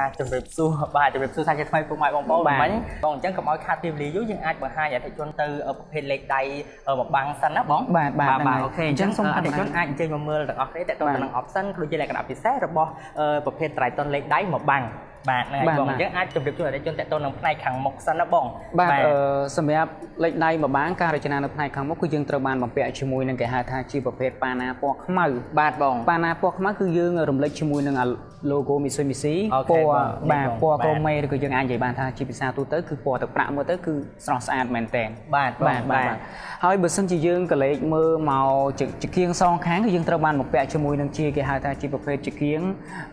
បាទជំរាបសួរបាទជំរាបសួរសាជាថ្មីពុកម៉ែបងប្អូនបាទមិញបងអញ្ចឹងកុំឲ្យខាតពេលវេលាយូរយើងអាចបង្ហាញអតិថិជនទៅប្រភេទលេខដៃមកបាំងសិនណាបងបាទបាទបាទហ្នឹងហើយអូខេអញ្ចឹងអញ្ចឹងសូសូមមអតិថិជនកាត់អាចអញ្ជើញមកមើលទាំងអស់គ្នាតើតើបាទទៅនឹង option ដូចជាលក្ខណៈពិសេសរបស់អឺប្រភេទ Triton លេខដៃមកបាំង បាទហ្នឹងហើយបាទបងបាទអញ្ចឹងអាចជម្រាបជូនអតិថិជនតើតើនឹងផ្នែកខាងមុខសិនណាបងបាទអឺសម្រាប់លេខដៃមួយបាងការរចនានៅផ្នែកខាងមុខគឺយើងត្រូវបានបំពាក់ជាមួយនឹងគេហៅថាជាប្រភេទប៉ាណាពណ៌ខ្មៅបាទបងប៉ាណាពណ៌ខ្មៅគឺយើងរំលេចជាមួយនឹងអា logo Mitsubishi អូខេពណ៌បងបាទនេះពបងណ៌ក្រមេបាទឬក៏យើងអាចនិយាយបានថាជាភាសាទូទៅគឺពណ៌ទឹកប្រាក់មើលទៅគឺស្រស់ស្អាតមែនតើបាទបងបាទបាទបាទហើយបើសិនជាយើងក៏លេខមើលមកជាជាគៀងសងខាងគឺយើងត្រូវបានបំពាក់ជាមួយនឹងជាគេហៅថាជាប្រភេទជាគៀង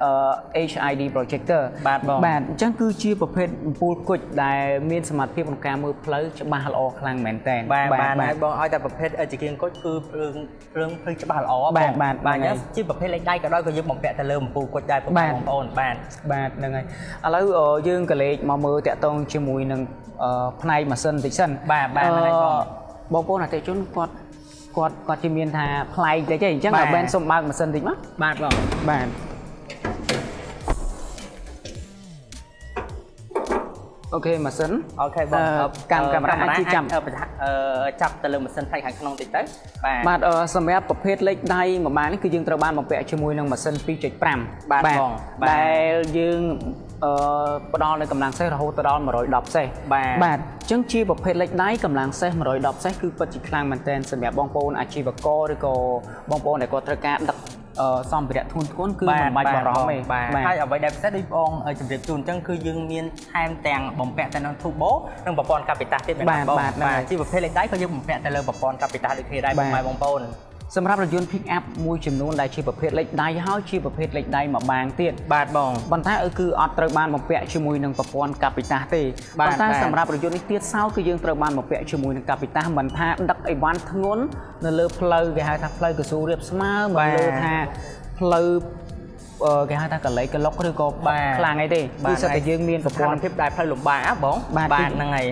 អឺ HID projector បាទបងបាទអញ្ចឹងគឺជាប្រភេទអំពូលគុជដែលមានសមត្ថភាពក្នុងការមើលផ្លូវច្បាស់ល្អខ្លាំងមែនតើបាទបាទហើយបងឲ្យតែប្រភេទជាគៀងគុជគឺភ្លើងភ្លើងភ្លឺច្បាស់ល្អបងបាទបាទបាទអញ្ចឹងហ្នឹងហើយជាប្រភេទលេខដៃក៏ដោយក៏យើងបំពាក់ទៅលើអំពូលគុជដែរពុកម៉ែបាទបងប្អូនបាទបាទហ្នឹងហើយឥឡូវអឺយើងក៏លេខមកមើលតាក់ទងជាមួយនឹងអឺផ្នែកម៉ាស៊ីនបន្តិចសិនបាទបាទហ្នឹងហើយបងអឺបងប្អូនអតិថិជនគាត់គាត់គាត់ជាមានថាប្លែកតិចទេអញ្ចឹងបាទដល់បែនសុំបើកម៉ាស៊ីនតិចមកបាទបងបាទ អូខេម៉ាស៊ីនអូខេបងអឺអឺកាំកាមេរ៉ាអាចជិះចាំអឺប្រថាអឺចាប់ទៅលើម៉ាស៊ីនផ្នែកខាងក្នុងតិចទៅបាទបាទអឺសម្រាប់ប្រភេទលេខដៃមួយបាននេះគឺយើងត្រូវបានបំពាក់ជាមួយនឹងម៉ាស៊ីន2.5បាទបងបាទដែលយើងអឺផ្ដល់នៅកម្លាំងសេះរហូតដល់110សេះបាទបាទអញ្ចឹងជាប្រភេទលេខដៃកម្លាំងសេះ110សេះគឺពិតជាខ្លាំងមែនទែនសម្រាប់បងប្អូនអាជីវករឬក៏បងប្អូនដែលគាត់ត្រូវការដឹកអឺ សម្ភារៈធ្ងន់ធ្ងរគឺមិនបាច់បារម្ភទេបាទហើយអ្វីដែលពិសេសដូចបងអឺជម្រាបជូនអញ្ចឹងគឺយើងមានថែមទាំងបំពាក់ទៅនឹង turbo និងប្រព័ន្ធកាពីតាទៀតមែនទេបាទបងបាទហ្នឹងហើយជាប្រភេទលេខដៃក៏យើងបំពាក់ទៅលើប្រព័ន្ធកាពីតាដូចគ្នាដែរបាទបងប្អូនបងប្អូន សម្រាប់រថយន្ត pick up មួយចំនួនដែលជាប្រភេទលេខដៃហើយជាប្រភេទលេខដៃមួយបាងទៀតបាទបងប៉ុន្តែគឺអត់ត្រូវបានបំពាក់ជាមួយនឹងប្រព័ន្ធកាពីតាទេបាទប៉ុន្តែបាទសម្រាប់រថយន្តនេះទៀតសោតគឺយើងត្រូវបានបំពាក់ជាមួយនឹងកាពីតាមិនថាដឹកអីវ៉ាន់ធ្ងន់នៅលើផ្លូវគេហៅថាផ្លូវកស៊ូរៀបស្មើបាមិនទលើថាផ្លូវអឺគេហៅថាកលេសកលុកឬក៏បាទខ្លាំងអីទេគឺសិតតែយើងមានប្រប្រព័ព័ន្ធន្ធភាពដែលផ្លូវលំបាកហ៎បងបាទបាទហ្នឹងហើយ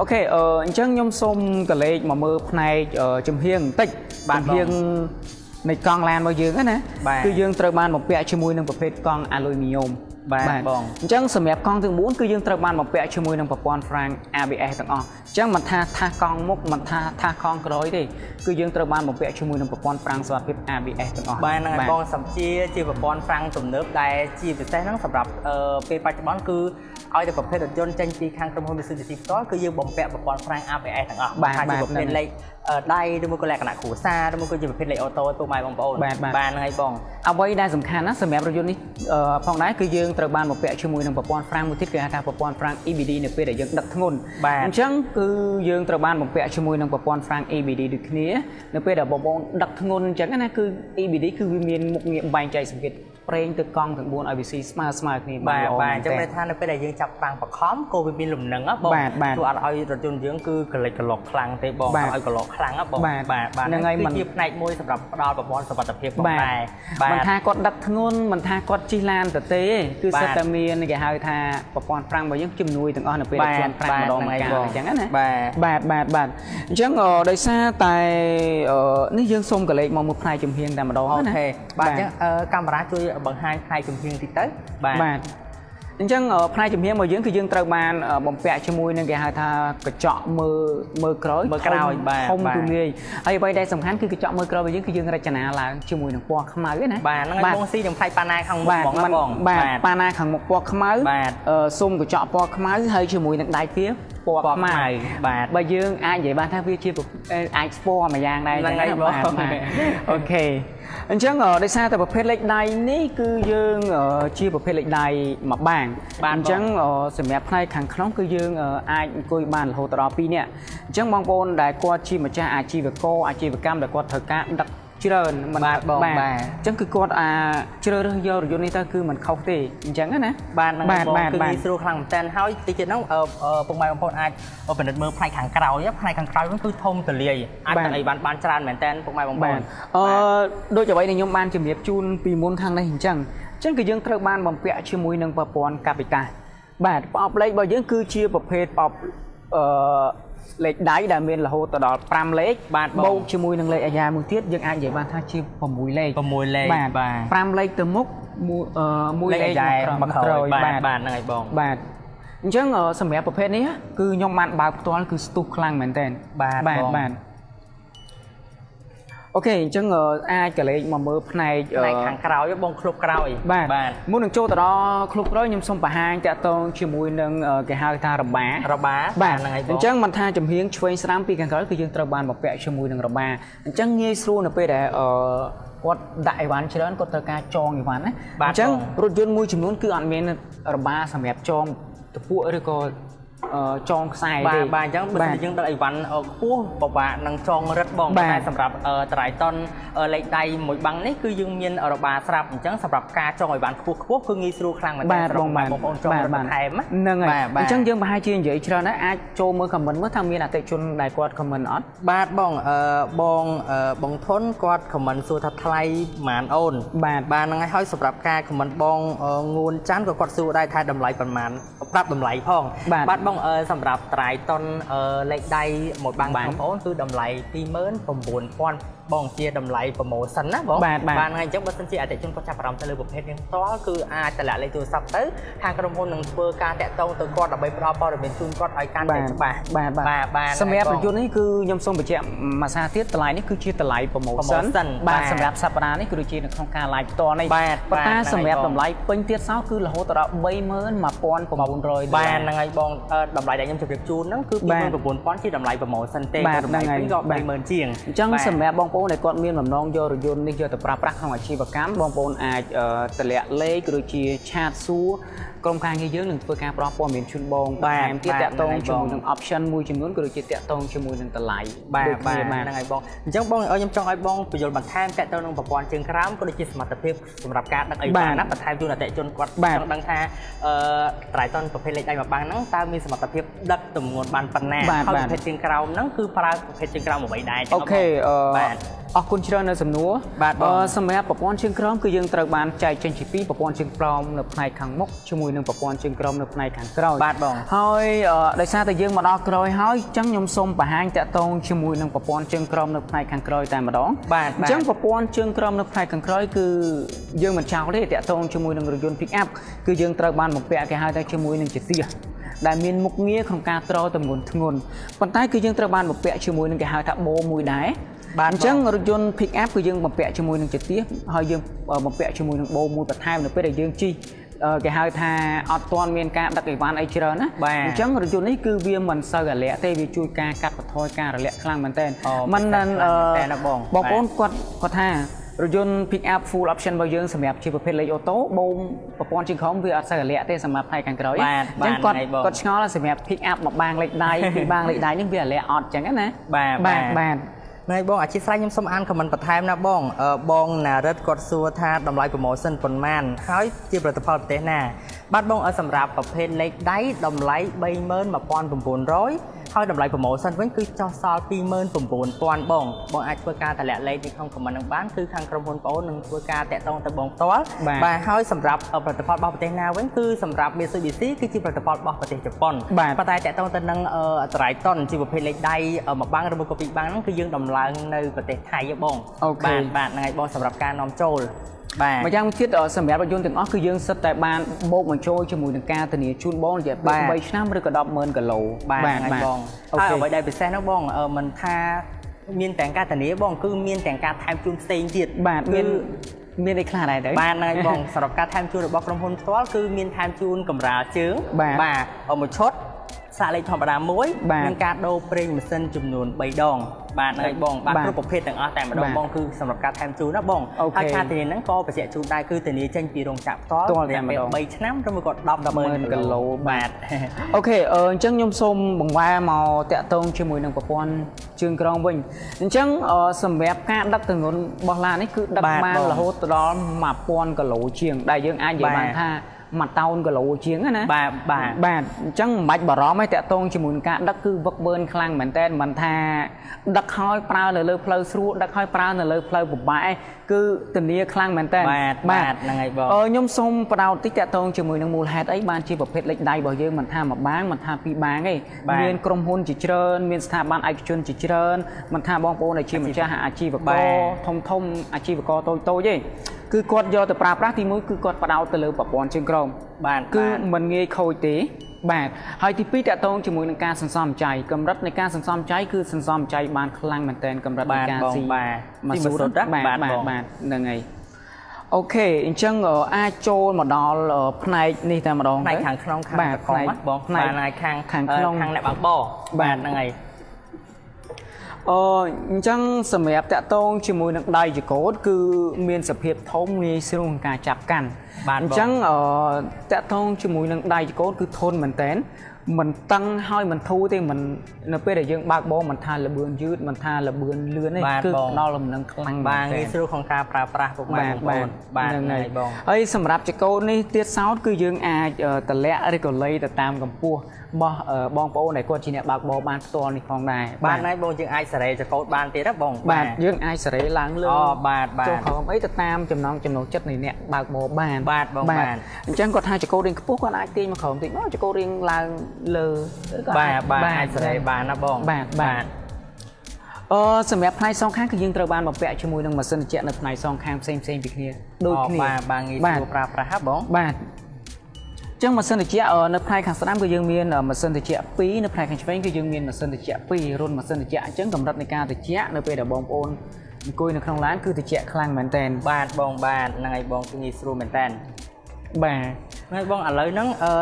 អូខេអឺអញ្ចឹងខ្ញុំសូមកលេចមកមើលផ្នែកអឺចំហៀងបន្តិចបាទចំហៀងនៃកង់ឡានរបស់យើងហ្នឹងណាបាទគឺយើងត្រូវបានបំពាក់ជាមួយនឹងប្រភេទកង់អាលុយមីញ៉ូម បាទបងអញ្ចឹងសម្រាប់កង់ទាំង4គឺយើងត្រូវបានបំពាក់ជាមួយនឹងប្រព័ន្ធ Frank ABS ទាំងអស់អញ្ចឹងមិនថាថាសកង់មុខមិនថាថាសកង់ក្រោយទេគឺយើងត្រូវបានបំពាក់ជាមួយនឹងប្រព័ន្ធ Frank សុវត្ថិភាព ABS ទាំងអស់បាទហ្នឹងហើយបងសម្ជាជាប្រព័ន្ធហ្វ្រាំងទំនើបដែលជាពិសេសហ្នឹងសម្រាប់អឺពេលបច្ចុប្បន្នគឺឲ្យតែប្រភេទរថយន្តចេញពីខាងក្រុមហ៊ុន Mitsubishi ផ្ទាល់គឺយើងបំពាក់ប្រព័ន្ធហ្វ្រាំង ABS ទាំងអស់បាទថាជាបាទប្រភេទហ្នឹងលេខអឺ ដៃឬមួយក៏លក្ខណៈគ្រួសារឬមួយក៏ជាប្រភេទលេខអូតូឲ្យពុកម៉ែបងប្អូនបាទបាទបាទហ្នឹងហើយបងអ្វីដែលសំខាន់ណាស់សម្រាប់រថយន្តនេះអឺផងដែរគឺយើងត្រូវបានបំពាក់ជាមួយនឹងប្រព័ន្ធ Frank មួយទៀតគេហៅថាប្រព័ន្ធ Frank EBD នៅពេលដែលយើងដឹកធ្ងន់បាទអញ្ចឹងគឺយើងត្រូវបានបំពាក់ជាមួយនឹងប្រព័ន្ធ Frank EBD ដូចគ្នានៅពេលដែលបងប្អូនដឹកធ្ងន់អញ្ចឹងណាគឺ EBD គឺវាមានមុខងារបែងចែកសង្កេត ប្រេងទៅកង់ទាំង4ឲ្យវាស៊ីស្មើស្មើគ្នាបាទល្អបាទមែអញ្ចឹងទែមានន័យថានៅពេលដែលយើងចាប់ប្រាំងបខំក៏វាមានលំនឹងហ៎បងបាទបាទទោះអត់ឲ្យរថយន្តយើងគឺកលិចកន្លក់ខ្លាំងទេបងបាទអត់ឲ្យកន្លក់ខ្លាំងហ៎បងបាទបាទបាទហ្នឹងហើយមិនគឺជាផ្នែកមួយសម្រាប់ផ្ដល់ប្រព័ន្ធសុវត្ថិភាពផងបាទដែរមិនថាគាត់ដឹកធ្ងន់មិនថាគាត់ជិះឡានទៅទេគឺបាទសិតតែមានគេហៅថាប្រព័ន្ធប្រាំងរបស់យើងជំនួយទាំងអស់នៅពេលដែលបាទជន់ប្រាំងម្ដងបាទម្កាលហ្នឹងហើយបងអញ្ចឹងណាបាទបាទបាទបាទអញ្ចឹងអឺដោយសារតែអឺ នេះយើងសូមកលេចមកមួយផ្នែកជំហៀងតែម្ដងអូណាខេបាទអញ្ចឹងអឺកាមេរ៉ាជួយបង្ហាញផ្នែកជំហៀងតិចទៅបាទបាទ អញ្ចឹងអឺផ្នែកជំហៀងរបស់យើងគឺយើងត្រូវបានអឺបំពាក់ជាមួយនឹងគេហៅថាកញ្ចក់មើលមើលក្រោយមើលក្រោយធំបាទធំបាទទូលាយហើយអ្វីដែលសំខាន់គឺកញ្ចក់មើលក្រោយរបស់យើងគឺយើងរចនាឡើងជាមួយនឹងពណ៌ខ្មៅណាបាទហ្នឹងហើយបងស៊ីនឹងផ្នែកប៉ាណាខាងមុខបាទហ្មងណាมันបងបាទប៉ាណាខាងមុខពណ៌ខ្មៅបាទអឺសុំកញ្ចក់ពណ៌ខ្មៅហើយជាមួយនឹងដៃទាពណ៌ពណ៌ខ្មៅខ្មៅបាទបើយើងអាចនិយាយបានថាវាជាប្រអឺអាចស្ពណ៌មួយយ៉ាងដែរហ្នឹងហើយចឹងបងបាទបាទអូខេ អញ្ចឹងអឺដោយសារតែប្រភេទលេខដៃនេះគឺយើងអឺជាប្រភេទលេខដៃមួយបាងបាទអញ្ចឹងអឺសម្រាប់ផ្នែកខាងក្នុងគឺយើងអឺអាចអង្គុយបានរហូតដល់2នាក់អញ្ចឹងបងប្អូនដែលគាត់ជាម្ចាស់អាជីវករអាជីវកម្មដែលគាត់ត្រូវការដឹក ច្រើនមិនបាទបងបាទអញ្ចឹងគឺគាត់អាចជ្រើសរើសយករថយន្តនេះទៅគឺមិនខុសទេអញ្ចឹងណាបាទហ្នឹងហើយបងបាទគឺបាទងាយស្រួលខ្លាំងមែនតើហើយតិចទៀតហ្នឹងអឺអឺពុកម៉ែបងប្អូនអាចពិនិត្យមើលផ្នែកខាងក្រោយផ្នែកខាងក្រោយហ្នឹងគឺធំទលាយអាចបាទទាំងអីបានបានច្រើនមែនតើពុកម៉ែបងប្អូបាទនអឺដូចអ្វីដែលខ្ញុំបានជំរាបជូនពីមុនខាងនេះអញ្ចឹងអញ្ចឹងគឺយើងត្រូវបានបំពាក់ជាមួយនឹងប្រព័ន្ធកាពីតាបាទប្រអប់លេខរបស់យើងគឺជាប្រភេទប្រអប់អឺ លេខដៃដែលមានរហូតទៅដល់5លេខបាទបងបូកជាមួយនឹងលេខអាយ៉ាមួយទៀតយើងអាចនិយាយបានថាជា6លេខ6លេខបាទបាទ5លេខទៅមុខមួយអឺមួយលេខលេខអាយ៉ែមកមកក្រោក្រោយយបាទបាទបាទហ្នឹងហើយបងបាទអញ្ចឹងអឺសម្រាប់ប្រភេទនេះគឺខ្ញុំបានបើកផ្ទាល់គឺស្ទុះខ្លាំងមែនតើបាទបាទបងបាទ អូខេអញ្ចឹងអឺអាចកលេចមកមើលផ្នែកអឺផ្នែកខាងក្រោយបងឃ្លុបក្រោយបាទបាទមុននឹងចូលទៅដល់ក្លុបក្រោយខ្ញុំសូមបង្ហាញតាក់ទងជាមួយនឹងអឺគេហៅថារបារបាបាទហ្នឹងហើយបងអញ្ចឹងមិនថាចំហៀងឆ្វេងស្រាមពីខាងក្រោយគឺយើងត្រូវបានបំពាក់ជាមួយនឹងរបាអញ្ចឹងងាយស្រួលនៅពេលដែលអឺគាត់ដាក់អីវ៉ាន់ច្រើនគាត់ត្រូវការចងអីវ៉ាន់ណាបាទអញ្ចឹងបងរថយន្តមួយចំនួនគឺអត់មានរបាសម្រាប់ចងតពួកឬក៏អឺ ចងខ្សែបាទេទបាទអញ្ចឹងបើសិនជាយើងដឹកអីវ៉ាន់អឺខ្ពស់ពិបាកនឹងចងរឹតបងបាទតែសម្រាប់អឺត្រៃតនអឺលេខដៃមួយបាំងនេះគឺយើងមានរបាស្រាប់អញ្ចឹងសម្រាប់ការចងអីវ៉ាន់ខ្ពស់ខ្ពស់គឺងាយស្រួលខ្លាំងមែនទែបាទសម្បរាប់ងបាទបងប្អូនចងរឹតបន្ថែមណាហ្នឹងហើយបាទបាទអញ្ចឹងយើងប្រហែលជានិយាយច្រើនណាស់អាចចូលមើលខមមិនមើលថាមានអតិថិជនដែលគាត់ខមមិនអត់បាទបងអឺបងអឺបងធុនគាត់ខមមិនសួរថាថ្លៃប៉ុន្មានអូនបាទបាទហ្នឹងហើយហើយសម្រាប់ការខមមិនបងអឺងួនច័ន្ទក៏គាត់សួរដែរថាតម្លៃប៉ុន្មានប្រាប់តម្លៃផងបាទបាទបងអឺសម្រាប់ត្រៃតុនអឺលេខដៃមួយបាំងបាំងបងប្អូនគឺតម្លៃ29000 បងជាតម្លៃប្រម៉ូសិនណាបងបាទបាទបាទហ្នឹងហើយអញ្ចឹងបើសិនជាអតិថិជនគាត់ចាប់អារម្មណ៍ទៅលើប្រភេទនេះផ្ទាល់គឺអាចតម្លាក់លេខទូរស័ព្ទទៅខាងក្រុមហ៊ុននឹងធ្វើការតាក់ទងទៅគាត់ដើម្បីផ្ដល់ព័ត៌មានជូនគាត់ឲ្យកាន់តែច្បាស់បាទបាទបាទបាទសម្រាប់បងរថយន្តនេះគឺខ្ញុំសូមបញ្ជាក់មួយសារទៀតតម្លៃនេះគឺជាតម្លៃ promotion promotion បាទបាទសម្រាប់សប្តាហ៍នេះគឺដូចជានៅក្នុងការ live ផ្ទាល់នេះបាទប៉ុន្តែបាទសម្រាប់ហ្នឹងហើយបងតម្លៃពេញទៀតសោះគឺរហូតដល់31900បាទហ្នឹងហើយបងអឺតម្លៃដែលខ្ញុំជម្រាបជូនហ្នឹងគឺបាទ29000ជាតម្លៃប្រម៉ូសិនទេបាទតម្លៃហ្នឹងហើយពេញក៏បាទ30000ជាងអញ្ចឹងបាទសម្រាប់បងប្អូនដែលគាត់មានបំណងយករថយន្តនេះយកទៅប្រើប្រាស់ក្នុងអាជីវកម្មបងប្អូនអាចអឺតម្លាក់លេខឬដូចជាឆាតសួរក្រុមការងារយើងនឹងធ្វើការផ្ដល់ព័ត៌មានជូនបងបន្ថែមទៀតបាទតាក់ទងហ្នឹងហើយជាមួយបងនឹង option មួយចំនួនក៏ដូចជាតាក់ទងជាមួយនឹងតម្លៃបាទដូចបាទគ្នាហ្នឹងហើយបងអញ្ចឹងបងឲ្យខ្ញុំចង់ឲ្យបងបញ្យល់បន្ថែមតទៅនឹងប្រព័ន្ធជើងក្រោមក៏ដូចជាសមត្ថភាពសម្រាប់ការដឹកអីបាទបានណាបន្ថែមជូនអតិថិជនគាត់បាទចង់ដឹងថាអឺត្រៃតនប្រភេទលេខដៃមួយបាំងហ្នឹងតើមានសមត្ថភាពដឹកទម្ងន់បានប៉ុណ្ណាបាទហើយបាទប្រភេទជើងក្រោមហ្នឹងគឺប្រើប្រភេទជើងក្រោមអ្វីដែរអូខេអឺបាទអរគុណច្រើននៅសំណួរបាទបងអឺសម្រាប់ប្រព័ន្ធជើងក្រោមគឺយើងត្រូវបានចែកចេញជាពីរប្រព័ន្ធជើងក្រោមនៅផ្នែកខាងមុខជាមួយនឹងប្រព័ន្ធជើងក្រោមនៅផ្នែកខាងក្រោយបាទបងហើយអឺដោយសារតែយើងមកដល់ក្រោយហើយអញ្ចឹងខ្ញុំសូមបង្ហាញតាក់ទងជាមួយនឹងប្រព័ន្ធជើងក្រោមនៅផ្នែកខាងក្រោយតែម្ដងបាទអញ្ចឹងប្រព័ន្ធជើងក្រោមនៅផ្នែកខាងក្រោយគឺយើងមិនចោលទេតាក់ទងជាមួយនឹងរថយន្ត pick up គឺយើងត្រូវបានបំពាក់គេហៅថាជាមួយនឹងជាទៀសដែលមានមុខងារក្នុងការត្រទម្ងន់ធ្ងន់ប៉ុន្តែគឺយើងត្រូវបានបំពាក់ជាមួយនឹងគេហៅថាបូមួយដែរ បាទអញ្ចឹងរថយន្ត pick up គឺយើងបំពាក់ជាមួយនឹងជាទៀសហើយយើងអឺបំពាក់ជាមួយនឹងបូមួយបន្ថែមនៅពេលដែលយើងជិះអឺគេហៅថាអត់ទាន់មានការដឹកអីវ៉ាន់អីច្រើនណាបាទអញ្ចឹងរថយន្តនេះគឺវាមិនសូវរលាក់ទេវាជួយការកាត់បន្ថយការរលាក់ខ្លាំងមែនទែនអូមិនពិសេសមិនខ្លាំងអឺមែនទែនណាបងបងប្អូនបាទគាត់គាត់ថារថយន្ត pick up full option របស់យើងសម្រាប់ជាប្រភេទលេខអូតូបូមប្រព័ន្ធជើងក្រោមវាអត់សូវរលាក់ទេសម្រាប់ផ្នែកខាងក្រោយបាទអញ្ចឹងគាត់បាទហើយបងគាត់ឆ្ងល់ថាសម្រាប់ pick up មកបាងលេខដៃពីបាងលេខដៃនេះវារលាក់អត់អញ្ចឹងណាបាទបាទបាទ ណៃបងអធិស្ឋានខ្ញុំសូមអានខមមិនបន្ថែមណាបងអឺបងណារិតគាត់សួរថាតម្លៃ promotion ប៉ុន្មានហើយជាផលិតផលប្រទេសណាបាទបងអឺសម្រាប់ប្រភេទលេខដៃតម្លៃ31900 ហើយតម្លៃ promotion វិញគឺចុះសល់29000បងបងអាចធ្វើការតម្លាក់លេខនៅក្នុង comment នឹងបានគឺខាងក្រុមហ៊ុនបងអូននឹងធ្វើការតាក់ទងទៅបងផ្ទាល់បាទបាទហើយសម្រាប់អឺផលិតផលរបស់ប្រទេសណាវិញគឺសម្រាប់ Mitsubishi គឺជាផលិតផលរបស់ប្រទេសជប៉ុនបាទប៉ុន្តែតាក់ទងទៅនឹងអឺអត្រៃតុនជាប្រភេទលេខដៃអឺមួយបាំងឬមួយក៏ពីរបាំងហ្នឹងគឺយើងដំឡើងនៅប្រទេសថៃហ៎បងអូខេបាទបាទហ្នឹងហើយបងសម្រាប់ការនាំចូលបាទ ម្យ៉ាងទៀតអឺសម្រាប់រថយន្តទាំងអស់គឺយើងសិតតែបានបូកបញ្ចូលជាមួយនឹងការធានាជូនបងរយៈពេលបាទ3ឆ្នាំឬក៏100,000គីឡូបាទហ្នឹងហើយបងអូហើយខេអ្វីដែលពិសេសហ្នឹងបងអឺមិនថាមានទាំងការធានាបងគឺមានទាំងការថែមជូនផ្សេងទៀតបាទគឺមានមានអីខ្លះដែរទៅបាទហ្នឹងហើយបងសម្រាប់ការថែមជូនរបស់ក្រុមហ៊ុនផ្ទាល់គឺមានថែមជូនកម្រាលជើងបាទបាទអឺមួយឈុត សាកលេខធម្មតាមួយបាទនិងការដូរប្រេងម៉ាស៊ីនចំនួន3ដងបាទហ្នឹងហើយបងបាទបាទគ្រប់ប្រភេទទាំងអស់តែម្ដបាងទបងគឺសម្រាប់ការថែមជូនណាបងអូខេហើយការធានាហ្នឹងក៏បញ្ជាក់ជូនដែរគឺធានាចេញពីរោងចក្រផ្ទាល់ផ្ទាល់រយៈតែម្ពេលដង3ឆ្នាំឬមួយក៏10 10,000គីឡូបាទអូខេអឺអញ្ចឹងខ្ញុំសូមបង្វែរមកតាក់ទងជាមួយនឹងប្រព័ន្ធជើងក្រងវិញអញ្ចឹងអឺសម្រាប់ការដឹកទម្ងន់របស់ឡាននេះគឺដឹកបាទបានបងរហូតដល់1000គីឡូជាងដែលយើងអាចនិយាយបាទបានថា 1តោនគីឡូជាងណាបាទបាទបាទអញ្ចឹងមិនបាច់បារម្ភទេតាក់ទងជាមួយនឹងការដឹកគឺវឹកវើនខ្លាំងមែនតើមិនថាដឹកហើយប្រើនៅលើផ្លូវស្រួលដឹកហើយប្រើនៅលើផ្លូវពិបាកឯងគឺធានាខ្លាំងមែនតើបាទបាទហ្នឹងហើយបងអឺខ្ញុំសូមបដោតតិចតាក់ទងជាមួយនឹងមូលហេតុអីបានជាប្រភេទលេខដៃរបស់យើងមិនថាមួយបាងមិនថាពីរបាងទេបាទមានក្រុមហ៊ុនជាច្រើនមានស្ថាប័នឯកជនជាច្រើនមិនថាបងប្អូនដែលជាម្ចាស់អាជីវបាករទធំធំអាជីវករតូចតូចទេ គឺគាត់យកទៅប្រើប្រាស់ទីមួយគឺគាត់បដោតទៅលើប្រព័ន្ធជើងក្រោមបាទគឺបាទมันងាយខូចទេបាទហើយទីពីរតកតងជាមួយនឹងការសន្សំចៃកម្រិតនៃការសន្សំចៃគឺសន្សំចៃបានខ្លាំងមែនទែនកម្រិតនៃបាទការបងស៊ីបាទមកស៊ីស៊ូមកស៊ុតតណាបាទបាទបាទបងបាទហ្នឹងហើយអូខេអញ្ចឹងអឺអាចចូលមកដល់អឺផ្នែកនេះតែម្ដងផ្នែកទៅខាងក្នុងខាងបាទតកងផ្នែកណាបងផ្នែកបាទហើយខាងខាងអឺក្នុងខាងអ្នកបើកបរបាទហ្នឹងហើយ អឺអញ្ចឹងសម្រាប់តកតងជាមួយនឹងដៃចកោតគឺមានសភាពធំងាយស្រួលក្នុងការចាប់កាន់បាទអញ្ចឹងអឺតកតងជាមួយនឹងដៃចកោតគឺធន់មែនតែនមិនតឹងហើយមិនធូរទេមិននៅពេលដែលយើងបើកបោមិនថាលបឿនយឺតមិនថាលបឿនលឿនទេបាទគឺបងផ្ដល់លំនឹងខ្លាំងបាទមែនទែងាយនស្រួលក្នុងការប្រើប្រាស់ពុកម៉ែបងប្អូនបាទហ្នឹងហ្នឹងហើហើយយបងហើយសម្រាប់ចកោតនេះទៀតសោតគឺយើងអាចអឺតម្លាក់ឬក៏លៃទៅតាមកម្ពស់ របស់អឺបងប្អូនដែលគាត់ជាអ្នកបើកបរបានផ្ទាល់នេះផងដែរបាទហើយបងយើងអាចសេរីចកោតបានទៀតណាបងបាទយើងអាចសេរីឡើងលើអូបាទបាទចូលក្រោមអីទៅតាមចំណងចំណូលចិត្តនៃអ្នកបើកបរបានបាទបងបាទអញ្ចឹងគាត់ថាចកោតរៀងខ្ពស់គាត់អាចទាញមកក្រោមតិចមកចកោតរៀងឡើងលើឬក៏បាទបាទអាចអាចសេរីបានណាបងបាទបាទអឺសម្រាប់ផ្នែកសងខាងគឺយើងត្រូវបានបំពាក់ជាមួយនឹងម៉ាស៊ីនត្រជាក់នៅផ្នែកសងខាងផ្សេងផ្សេងៗពីគ្នាដូចគ្នាអូបាទបាទងាយស្រួលប្រើប្រាស់ហ៎បងបាទអញ្ចឹងម៉ាស៊ីនត្រជាក់អឺនៅផ្នែកខាងស្ដាំគឺយើងមានអឺម៉ាស៊ីនត្រជាក់2នៅផ្នែកខាងឆ្វេងគឺយើងមានម៉ាស៊ីនត្រជាក់2រុនម៉ាស៊ីនត្រជាក់អញ្ចឹងកម្រិតនៃការត្រជាក់នៅពេលដែលបងប្អូនអង្គុយនៅក្នុងឡានគឺត្រជាក់ខ្លាំងមែនតើបាទបងបាទហ្នឹងហើយបងគឺងាយស្រួលមែនតើ បាទហើយបងឥឡូវហ្នឹងអឺ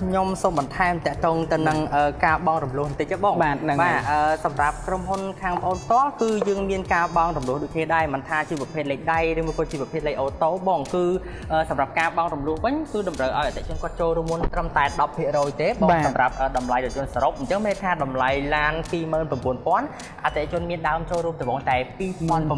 ខ្ញុំសូមបន្ថែមតាក់ទងទៅនឹងអឺការបងរំលោះបន្តិចទេបងបាទហ្នឹងបាទហើយអឺសម្រាប់ក្រុមហ៊ុនខាងបងអូនផ្ទាល់គឺយើងមានការបងរំលោះដូចគ្នាដែរមិនថាជាប្រភេទលេខដៃឬមួយក៏ជាប្រភេទលេខអូតូបងគឺអឺសម្រាប់ការបងរំលោះវិញគឺតម្រូវឲ្យអតិថិជនគាត់ចូលរួមមុនត្រឹមតែ10%ទេបងបាទសម្រាប់អឺតម្លៃរថយន្តសរុបអញ្ចឹងមានន័យថាតម្លៃឡាន29000អតិថិជនមានដើមចូលរួមដំបូងតែ2900ទេបាទប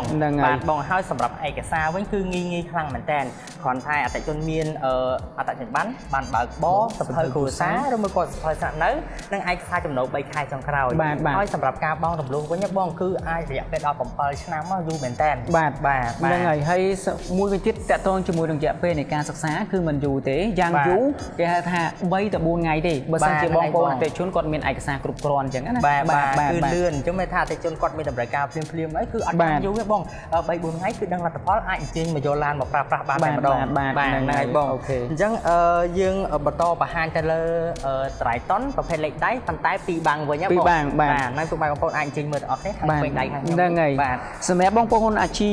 ងហ្នឹងហើយបាទបងហើយសម្រាប់ឯកសារវិញគឺងាយងាយខ្លាំងមែនតើគ្រាន់តែអតិថិជនមានអឺអត្តសញ្ញាណប័ណ្ណបានបើកបរសភៅគ្រួសារឬមួយក៏សភៅស្នាក់នៅនិងឯកសារចំណូល3ខែចុងក្រោយបាទបាទហើយសម្រាប់ការបង់រំលោះវិញណាបងគឺអាចរយៈពេលដល់7ឆ្នាំមកយូរមែនតើបាទបាទហ្នឹងហើយហើយសមួយវិញទៀតតកតងជាមួយនឹងរយៈពេលនៃការសិក្សាគឺមិនយូរទេយ៉ាងបាទយូរគេហៅថា3ទៅ4ថ្ងៃទេបើសិនបាទជាបងប្អូនហ្នឹងអហើយបងតិថិជនគាត់មានឯកសារគ្រប់គ្រាន់អញ្ចឹងណាបាទបាទគឺបាទលឿនអញ្ចឹងមានថាអតិថិជនគាត់មានតម្រូវការភ្លាមភ្លាមៗអីគឺអត់បាទបានយូរទេបង3 4ថ្ងៃគឺដឹងលទ្ធផលអាចអញ្ជើញមកយកឡានមកប្រើប្រាស់បានតែម្ដងបាទបាទហ្នឹងហើយបងអូខេអញ្ចឹងអឺយើងបន្តបង្ហាញទៅលើអឺត្រៃតុនប្រភេទលេខដៃប៉ុន្តែពីរបាំងវិញណាបងពីរបាំងបាទហ្នឹងទូបងប្អូនអាចអញ្ជើញមើលទាំងអស់គ្នាខាងបាទពេញដៃខាងខ្ញុំហ្នឹងហើយបាទសម្រាប់បងប្អូនអាជី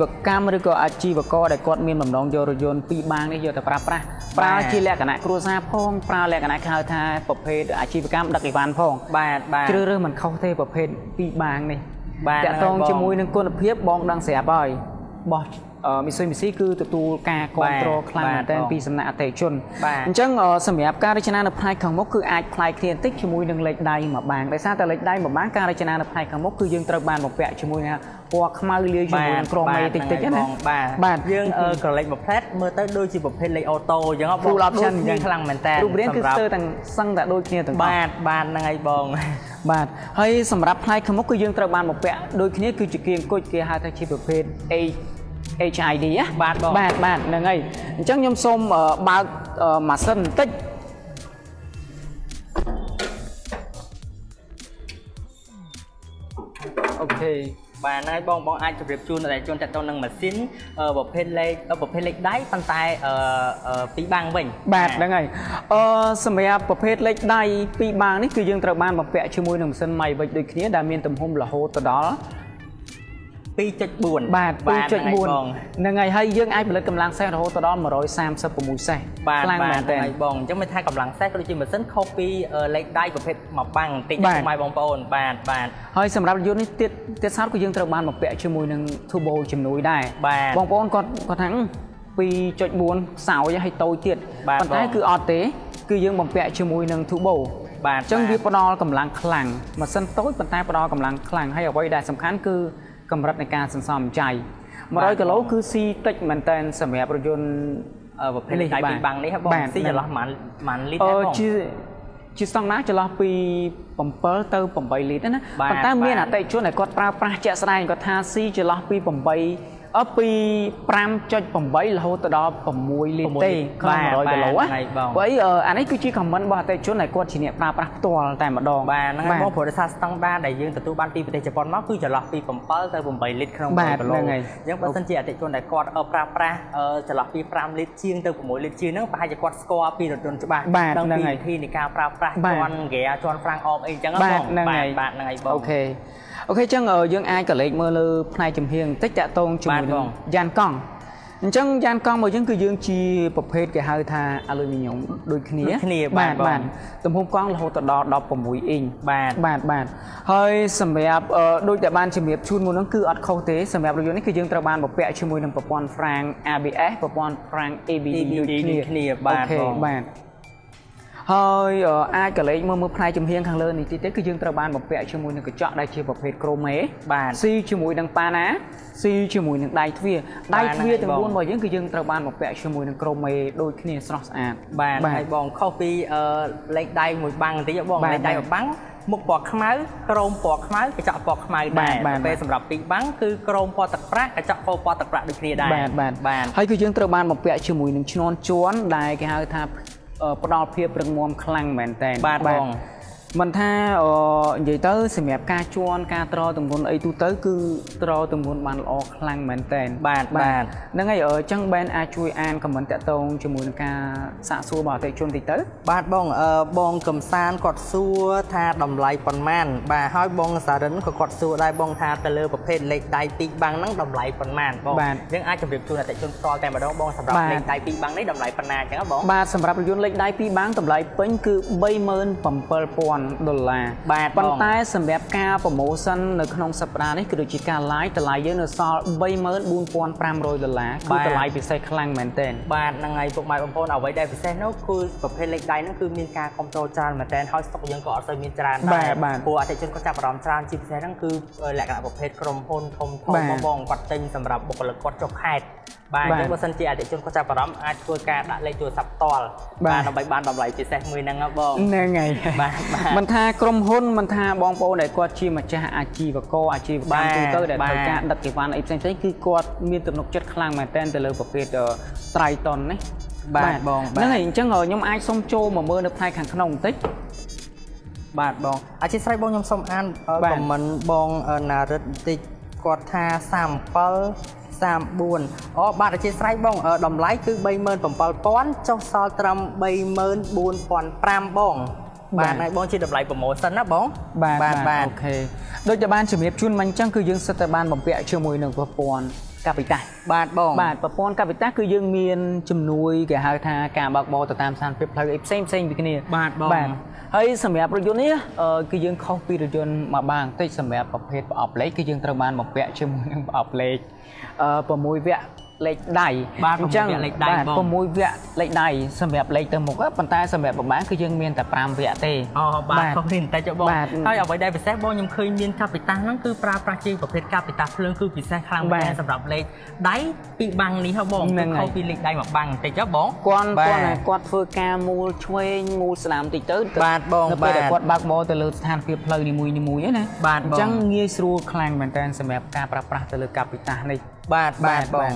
វកម្មឬក៏អាជីវករដែលគាត់មានបំណងយករថយន្តពីរបាំងនេះយកទៅប្រើប្រាស់ប្រើជាលក្ខណៈគ្រួសារផងប្រើលក្ខណៈគេហៅថាប្រភេទអាជីវកម្មដឹកអីវ៉ាន់ផង បាទបាទជ្រើសរើសមិនខុសទេប្រភេទពីរបាងនេះបាទតាក់ទងហ្នឹងហើយបងជាមួយនឹងគុណភាពបងដឹងស្រាប់ហើយបោះ មីសុយមីស៊ីគឺទទួលការគ្រប់គ្រងខ្លាំងមែនទែនបាទពីសំណាក់អតិថិជនបាទអញ្ចឹងអឺសម្រាប់ការរចនានៅផ្នែកខាងមុខគឺអាចផ្លែកគ្នាបន្តិចជាមួយនឹងលេខដៃមួយបាងដោយសារតែលេខដៃមួយបាងការរចនានៅផ្នែកខាងមុខគឺយើងត្រូវបានបំពាក់ជាមួយនឹងពណ៌ខ្មៅលាយជាមួយនឹងក្រមមេតិចតិចហ្នឹងណាហើយបងបាទបាទយើងអឺក្រឡេកមួយផ្លែតមើលទៅដូចជាប្រភេទលេខអូតូអញ្ចឹងហ៎បង full option ដូចគ្នាខ្លាំងមែនតើរូបរាងគឺស្ទើរទាំងសឹងតែដូចគ្នាទាំងអស់បាទបាទហ្នឹងហើយបងបាទហើយសម្រាប់ផ្នែកខាងមុខគឺយើងត្រូវបានបំពាក់ដូចគ្នាគឺជាគៀងគុជគេហៅថាជាប្រភេទ H HID ណាបាទបងបាទបាទហ្នឹងហើយអញ្ចឹងខ្ញុំសូមអឺបើកអឺម៉ាស៊ីនបន្តិចអូខេបាទហ្នឹងហើយបងបងអាចជម្រាបជូនដល់ជនតទៅនឹងម៉ាស៊ីនអឺប្រភេទលេខអឺប្រភេទលេខដៃប៉ុន្តែអឺអឺពីរបាំងវិញបាទហ្នឹងហើយអឺសម្រាប់ប្រភេទលេខដៃពីរបាងនេះគឺយើងត្រូវបានបំពាក់ជាមួយនឹងម៉ាស៊ីន Myvic ដូចគ្នាដែលមានទំហំរហូតទៅដល់ 2.4បាទហ្នឹងហើយបង2.4ហ្នឹងហើយហើយយើងអាចផលិតកម្លាំងសេះរហូតដល់136សេះបាទខ្លាំងបាទមែនហ្នឹងតើហើយបងអញ្ចឹងមានថាកម្លាំងសេះក៏ដូចជាម៉ាស៊ីនខុសពីអឺលេខដៃប្រភេទមួយបាំងបន្តិចបាទណាស់បងប្អូនបាទបាទហើយសម្រាប់រថយន្តនេះទៀតទៀតសោតគឺយើងត្រូវបានបំពាក់ជាមួយនឹង turbo ជំនួយដែរបាទបងប្អូនគាត់គាត់ថា2.4ខ្សោយហើយតូចទៀតបាទប៉ុន្តែបងគឺអត់ទេ គឺយើងបំពាក់ជាមួយនឹង turbo បាទអញ្ចឹងវាផ្ដល់កម្លាំងខ្លាំងម៉ាស៊ីនតូចប៉ុន្តែផ្ដល់កម្លាំងខ្លាំងហើយអ្វីដែលសំខាន់គឺ កម្រិតនៃការសន្សំចៃ100គីឡូគឺស៊ីតិចមែនតើសម្រាប់រថយន្តអឺប្រភេទលេខដៃពីរបាំងនេះហ៎បងស៊ីចន្លោះប្រហែលប្រហែលលីត្រអឺដែរបងជាជាស្តង់ដារចន្លោះពី7ទៅ8លីត្រណាបាទប៉ុន្តែមានបាទអតិថិជនដែលគាត់ប្រើប្រាស់ជាក់ស្ដែងគាត់ថាស៊ីចន្លោះពី8 អឺពី5.8រហូតទៅដល់6លីត្រទេ6ក្នុង100គីឡូបាទណាហ្នឹងហើយបងព្រោះអីអឺអានេះគឺជា comment របស់អតិថិជនដែលគាត់ជាអ្នកប្រើប្រាស់ផ្ទាល់តែម្ដងបាទហ្នឹងហើយបងព្រោះដោយសារស្តង់ដារដែលយើងទទួលបានពីប្រទេសជប៉ុនមកគឺចន្លោះពី7ទៅ8លីត្រក្នុងបាទ1គីឡូហ្នឹងហើយអញ្ចឹងបើសិនជាអតិថិជនដែលគាត់អឺប្រើប្រាស់អឺចន្លោះពី5លីត្រជាងទៅ6លីត្រជាងហ្នឹងប្រហែលជាគាត់ស្គាល់ពីរថយន្តច្បាស់បាទដឹងហ្នឹងពីហើយវិធីនៃការប្រើប្រាស់បាទជន់ហ្គាជន់ហ្វ្រាំងអមអីអញ្ចឹងហ៎បាទបងហ្នឹងហើយបាទហ្នឹងហើយបងអូខេ អូខេអញ្ចឹងអឺយើងអាចក៏លេខមើលលើផ្នែកចំហៀងបន្តិចតាក់ទងជាមួយបាទនឹងបងយ៉ានកង់អញ្ចឹងយ៉ានកង់របស់យើងគឺយើងជាប្រភេទគេហៅថាអាលូមីញ៉ុមដូចគ្នាដូចគ្នាបាទបងបាទទំហំកង់រហូតទៅដល់16អ៊ីងបាទបាទបាទហើយសម្រាប់អឺដូចតែបានជំរាបជូនមុនហ្នឹងគឺអត់ខុសទេសម្រាប់រថយន្តនេះគឺយើងត្រូវបានបំពាក់ជាមួយនឹងប្រព័ន្ធហ្វ្រាំង ABS ប្រព័ន្ធហ្វ្រាំង ABD ដូចគ្នាដូចគ្នាបាទអូខេបងបាទ ហើយអឺអាចកលេចមើលមើលផ្នែកចំហៀងខាងលើនេះតិចទៀតគឺយើងត្រូវបានបំពាក់ជាមួយនឹងកញ្ចក់ដែលជាប្រភេទក្រូមេបាទស៊ីជាមួយនឹងប៉ាណាស៊ីជាមួយនឹងដៃទ្វារដៃទ្វារបាទទាំងបង4របស់យើងគឺយើងត្រូវបានបំពាក់ជាមួយនឹងក្រូមេដូចគ្នាស្រស់ស្អាតបាទហើយបងខុសពីអឺលេខដៃមួយបាំងបន្តិចហ៎បងបាទលេខដៃមួយបាំងមុខពណ៌ខ្មៅក្រោមពណ៌ខ្មៅកញ្ចក់ពណ៌ខ្មៅបាដែរទបាទពេលសម្រាប់ពីរបាំងគឺក្រោមពណ៌ទឹកប្រាក់កញ្ចក់ពណ៌ទឹកប្រាក់ដូចគ្នាដែរបាទបាទបាទហើយគឺយើងត្រូវបានបំពាក់ជាមួយនឹងឈ្នាន់ជាន់ដែលគេហៅថាអឺ ផ្ដល់ភាពរឹងមាំខ្លាំងមែនតើបាទបង មិនថាអឺនិយាយទៅសម្រាប់ការជន់ការត្រទម្ងន់អីទូទៅគឺត្រទម្ងន់បានល្អខ្លាំងមែនតើបាទបាទហ្នឹងហើយអឺចឹងបែនអាចជួយអានខមមិនតាក់ទងជាមួយនឹងការសាកសួររបស់អតិថិជនតិចទៅបាទបងអឺបងកំសានគាត់សួរថាតម្លៃប៉ុន្មានបាទហើយបងសារិនក៏គាត់សួរដែរបងថាទៅលើប្រភេទលេខដៃពីរបាំងហ្នឹងតម្លៃប៉ុន្មានបងបាទយើងអាចជម្រាបជូនអតិថិជនផ្ទាល់តែម្ដងបងសម្រាប់បាទលេខដៃពីរបាំងនេះតម្លៃប៉ុណ្ណាអញ្ចឹងហ៎បងបាទសម្រាប់រថយន្តលេខដៃពីរបាំងតម្លៃពេញគឺ37000ដុល្លារបាទបងប៉ុន្តែសម្រាប់ការប្រម៉ូសិននៅក្នុងសប្តាហ៍នេះគឺដូចជាការ live តម្លៃយើងនៅសល់34500ដុល្លារបាគឺទតម្លៃពិសេសខ្លាំងមែនទែនបាទហ្នឹងហើយពុកម៉ែបងប្អូនអ្វីដែលពិសេសនោះគឺប្រភេទលេខដៃហ្នឹងគឺមានការគ្រប់គ្រងច្រើនមែនទែនហើយស្តុកយើងក៏អត់សូវមានច្រើនបាទដែរបាទព្រោះអតិថិជនគាត់ចាប់អារម្មណ៍ច្រើនជាពិសេសហ្នឹងគឺលក្ខណៈប្រភេទក្រុមហ៊ុនធំធំបាទបងបងគាត់ទិញសម្រាប់បុគ្គលិកគាត់ចុះខេត្ត បាទអបាទញ្ចឹងបើសិនជាអតិថិជនគាត់ចាប់អារម្មណ៍អាចធ្វើការដាក់លេខទូរស័ព្ទផ្ទាល់បាទបាទដើម្បីបានតម្លៃពិសេសមួយហ្នឹងណាបងហ្នឹងហើយបាទបាទមិនថាក្រុមហ៊ុនមិនថាបងប្អូនដែលគាត់ជាម្ចាស់អាជីវករអាជីវបាកម្មទទូទៅដែលបាទត្រូវការដឹកអីវ៉ាន់អីផ្សេងៗគឺគាត់មានទំនុកចិត្តខ្លាំងមែនទែនទៅលើប្រភេទត្រៃតននេះបាទបងបាទហ្នឹងហើយអញ្ចឹងខ្ញុំអាចសុំចូលមកមើលនៅផ្នែកខាងក្នុងបន្តិចបាទបងអធិស្ឋានបងខ្ញុំសូមអានបាទខមមិនបងអឺណារិតបន្តិចគាត់ថា37 34អូបាទអធិស្ឋានបងអឺតម្លៃគឺ37000ចុះសល់ត្រឹម34500បងបាទបាទហើយបងជាតម្លៃប្រម៉ូសិនណាបងបាទបាទបាទអូខេដូចតែបានជំរាបជូនមិញអញ្ចឹងគឺយើងសិតតែបានបំពាក់ជាមួយនឹងប្រព័ន្ធកាពីតាបាទបងបាទប្រព័ន្ធកាពីតាគឺយើងមានជំនួយគេហៅថាការបើកបរទៅតាមស្ថានភាពផ្លូវអីផ្សេងផ្សេងៗពីគ្នាបាទបងបាទ ហើយសម្រាប់រថយន្តនេះអឺគឺយើងខុសពីរថយន្តមកបានបន្តិចសម្រាប់ប្រភេទប្រអប់លេខគឺយើងត្រូវបានបំពាក់ជាមួយនឹងប្រអប់លេខអឺ6វគ្គ លេខដៃបាទអញ្ចឹង6វគ្គលេខដៃបាទបង6វគ្គលេខដៃសម្រាប់លេខទៅមុខហ្នឹងប៉ុន្តែសម្រាប់ប្រមាណគឺយើងមានតែ5វគ្គទេអូបាទបាទខុសគ្នាបន្តិចទេបងបាទហើយអ្វីដែលពិសេសបងខ្ញុំឃើញមានកាពីតាហ្នឹងគឺប្រើប្រាស់ជាប្រភេទកាពីតាភ្លើងគឺពិសេសខ្លាំងមែនបាទទែនសម្រាប់លេខដៃពីរបាំងនេះហ៎បងហ្នឹងគឺហើយខុសពីលេខដៃមួយបាំងបន្តិចហ៎បងគាត់បាទគាត់ណាគាត់ធ្វើការមូលឆ្វេងមូលស្ដាំតិចទៅបាទបងនៅពេលដែលបាទគាត់បើកបរទៅលើស្ថានភាពផ្លូវនីមួយៗហ្នឹងណាបាទអបងញ្ចឹងងាយស្រួលខ្លាំងមែនតើសម្រាប់ការប្រើប្រាស់ទៅលើកាពីតានេះបាទបាទបង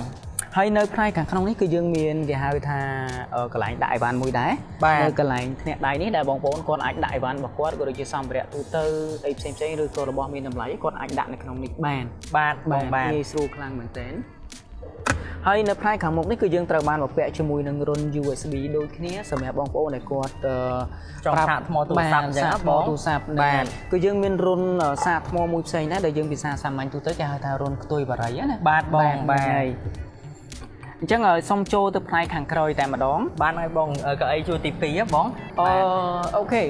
ហើយនៅផ្នែកខាងក្នុងនេះគឺយើងមានគេហៅថាអឺកន្លែងដាក់អីវ៉ាន់មួយដែរបាទនៅកន្លែងធ្នាក់ដៃនេះដែលបងប្អូនគាត់អាចដាក់អីវ៉ាន់របស់គាត់ក៏ដូចជាសម្ភារៈទូទៅអីផ្សេងៗឬក៏របស់មានតម្លៃគាត់អាចដាក់នៅក្នុងនេះបានបាទបងបាទងាយស្រួលខ្លាំងមែនទែនហើយនៅផ្នែកខាងមុខនេះគឺយើងត្រូវបានបំពាក់ជាមួយនឹងរុន USB ដូចគ្នាសម្រាប់បងប្អូនដែលគាត់អឺចង់សាកថ្មទូរស័ព្ទអញ្ចឹងបាទណាសាកបងថ្មទូរស័ព្ទហ្នឹងបាទគឺយើងមានរុនអឺសាកថ្មមួយផ្សេងដែរដែលយើងភាសាសាមញ្ញទូទៅគេហៅថារុនខ្ទុយបារីណាបាទបងបាទហើយ អញ្ចឹងឲ្យសុំចូលទៅផ្នែកខាងក្រោយតែម្ដង បានហើយបងអឺកៅអីជួរទី2ហ៎បងអឺអូខេ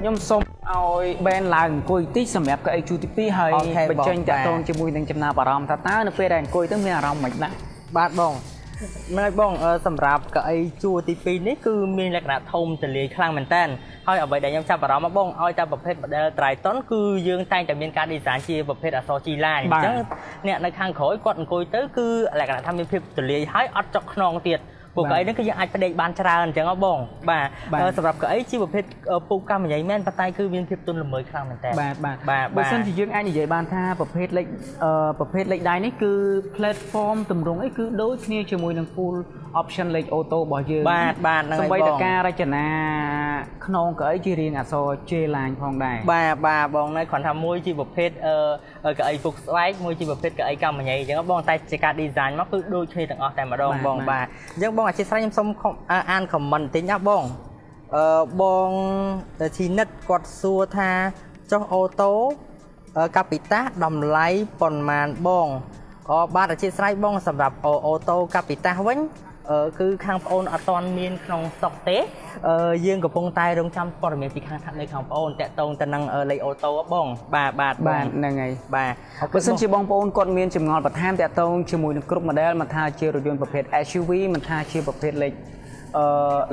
ខ្ញុំសូមឲ្យបែនឡើងអង្គុយតិចសម្រាប់កៅអីជួរទី2ហើយអូខេបញ្ចេញបងតាក់ទងបាទជាមួយនឹងចំណាប់អារម្មណ៍ថាតើនៅពេលដែលអង្គុយទៅមានអារម្មណ៍មិនណាបាទបង ហ្នឹងហើយបងអឺសម្រាប់កៅអីជួរទី2នេះគឺមានលក្ខណៈធំទលាយខ្លាំងមែនតើហើយអ្វីដែលខ្ញុំចាប់អារម្មណ៍មកបងឲ្យតែប្រភេទ model Triton គឺយើងតែងតែមានការ design ជាប្រភេទអក្សរ G line អបាទញ្ចឹងអ្នកនៅខាងក្រោយគាត់អង្គុយទៅគឺលក្ខណៈថាមានភាពទលាយហើយអត់ចុកខ្នងទៀត ពួកកៅអីហ្នឹងគឺយើងអាចផ្ដេកបានច្រើនអញ្ចឹងហ៎បងបាទបាទអឺសម្រាប់កៅអីជាប្រភេទអឺពូកកម្មញ្ញមែនប៉ុន្តែគឺមានភាពទន់ល្មើយខ្លាំងមែនតើបាទបាទបាទបើបាទសិនជាយើងអាចនិយាយបានថាប្រភេទលេខអឺប្រភេទលេខដៃនេះគឺ platform តម្រង់អីគឺដូចគ្នាជាមួយនឹង full option លេខអូតូរបស់យើងបាទបាទហ្នឹងសហើយម្បីបតែងការរចនាខ្នងក៏អីជារៀងអក្សរ J line ផងដែរបាទបាទបងនៅគ្រាន់ថាមួយជាប្រភេទអឺកៅអីពុកស្បែកមួយជាប្រភេទកៅអីកម្មញ្ញអញ្ចឹងបងតែជាការ design មកគឺដូចគ្នាទាំងអស់តែម្ដងបាទបងបាទបាទអញ្ចឹងបងអធិស្ឋានខ្ញុំសូមខំអាអាន comment បន្តិចណាបងអឺបងធីនិតគាត់សួរថាចុះអូតូអឺកាពីតាតម្លៃប៉ុន្មានបងអបាទអធិស្ឋានបង សម្រាប់អូអូតូកាពីតាវិញអឺ គឺខាងប្អូនអត់ទាន់មានក្នុងស្តុកទេអឺយើងកំពុងតែរងចាំព័ត៌មានពីខាងថានៅខាងប្អូនតាក់ទងទៅនឹងអឺលេខអូតូហ៎បង បាទបាទបងបាទហ្នឹងហើយបាទបើសិនជាបងប្អូនគាត់មានចម្ងល់បន្ថែមតាក់ទងជាមួយនឹងគ្រប់ model មិនថាជារថយន្តប្រភេទ SUV មិនថាជាប្រភេទលេខ អឺ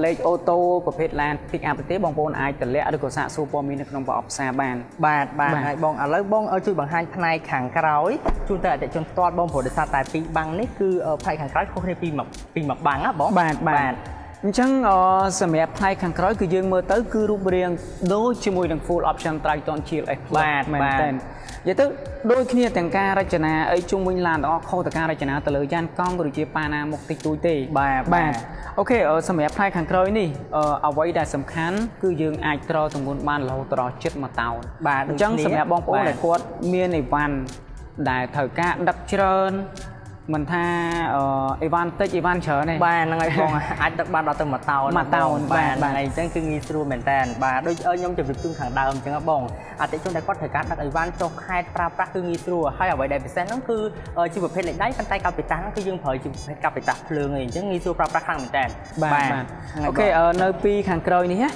លេខអូតូប្រភេទ Land Pick Up ទេបងប្អូនអាចតម្លាក់ឬក៏សាកសួរព័ត៌មាននៅក្នុងប្រអប់ផ្សារបានបាទបាទបាទហើយបងឥឡូវបងអឺជួយបង្ហាញផ្នែកខាងក្រោយជូនទៅអតិថិជនផ្ទាល់បងព្រោះដោយសារតែពីរបាំងនេះគឺអឺផ្នែកខាងក្រោយខុសគ្នាពីមួយពីមួយបាំងណាបងបាទបាទ អញ្ចឹងអសម្រាប់ផ្នែកខាងក្រោយគឺយើងមើលទៅគឺរូបរាងដូចជាមួយនឹង full option Triton GLS Plus បាទមែនបាទតើនិយាយទៅដូចគ្នាទាំងការរចនាអីជុំវិញឡានទាំងអស់ខុសទៅការរចនាទៅលើយ៉ានកង់ក៏ដូចជាប៉ាណាមុខតិចតួចទេបាទបាទអូខេអឺសម្រាប់ផ្នែកខាងក្រោយនេះអឺអ្វីដែលសំខាន់គឺយើងអាចត្រទម្ងន់បានរហូតដល់ជិត1តោនបាទអញ្ចឹងដូចគ្នាសម្រាប់បងប្អូនបាទដែលគាត់មានអីវ៉ាន់ដែលត្រូវការដឹកច្រើន មិនថាអឺអីវ៉ាន់តិចអីវ៉ាន់ច្រើនទេបាទហ្នឹងហើយបងអាចដឹកបានដល់ទៅ1តោនមួយតោនបាទបាទហ្នឹងហើយអញ្ចឹងគឺងាយស្រួលមែនតើបាទដូចអឺខ្ញុំជម្រាបជូនខាងដើមអញ្ចឹងហ៎បងអតិថិជនដែលគាត់ត្រូវការដឹកអីវ៉ាន់ចុះខេត្តប្រើប្រាស់គឺងាយស្រួលហើយអ្វីដែលពិសេសហ្នឹងគឺអឺជាប្រភេទលេខដៃប៉ុន្តែកាពីតាហ្នឹងគឺយើងប្រើជាប្រភេទកាពីតាភ្លើងឯងអញ្ចឹងងាយស្រួលប្រើប្រាស់ខ្លាំងមែនតើបាទបាទហ្នឹងហើយអូខេអឺនៅពីខាងក្រោយនេះណា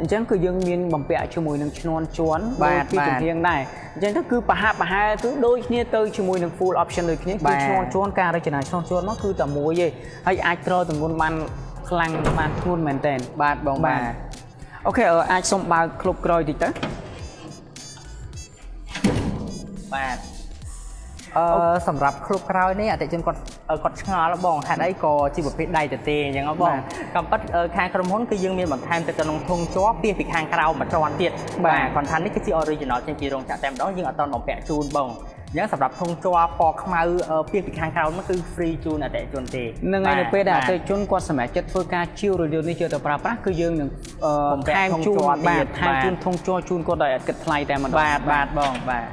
អញ្ចឹងគឺយើងមានបំពាក់ជាមួយនឹងឈ្នាន់ជាន់បាទដូចពីបាទជំនាញដែរ អញ្ចឹងទៅគឺប្រហាក់ប្រហែលគឺដូចគ្នាទៅជាមួយនឹង full option ដូចគ្នាបាគឺទឈ្នាន់ជាន់ការរចនាឈ្នាន់ជាន់មកគឺតែមួយទេហើយអាចត្រទម្ងន់បានខ្លាំងបានធ្ងន់មែនតើបាទបងបាទអូខេអឺអាចសុំបើកក្លុបក្រោយតិចទៅបាទ អឺសម្រាប់គ្រុបក្រោយនេះអតិថិជនគាត់អឺគាត់ឆ្ងល់បងហេតុអីក៏ជាប្រភេទដៃទទេអញ្ចឹងហ៎បងកំប៉ិតអឺខាងក្រុមហ៊ុនគឺយើងមានបន្ថែមទៅក្នុងធុងជាប់ពីពីខាងក្រៅមួយជាន់ទៀតបាទគាត់ថានេះគឺជា original ចេញពីរោងចក្រតែម្ដងយើងអត់តន់បំពាក់ជូនបងអញ្ចឹងសម្រាប់ធុងជាប់ពណ៌ខ្មៅអឺពីពីខាងក្រៅនោះគឺ free ជូនអតិថិជនទេនឹងហើយនៅពេលដែលអបាទតិថិជនគាត់សម្រេចចិត្តធ្វើការជាវរថយន្តនេះយកទៅប្រើប្រាស់គឺយើងនឹងអឺបំពាក់ថែមធុងជូនជ័របាទទៀតថែមបាទជូនធុងជ័រជូនគាត់ដោយអត់គិតថ្លៃតែម្ដងបាទបាទបងបាទ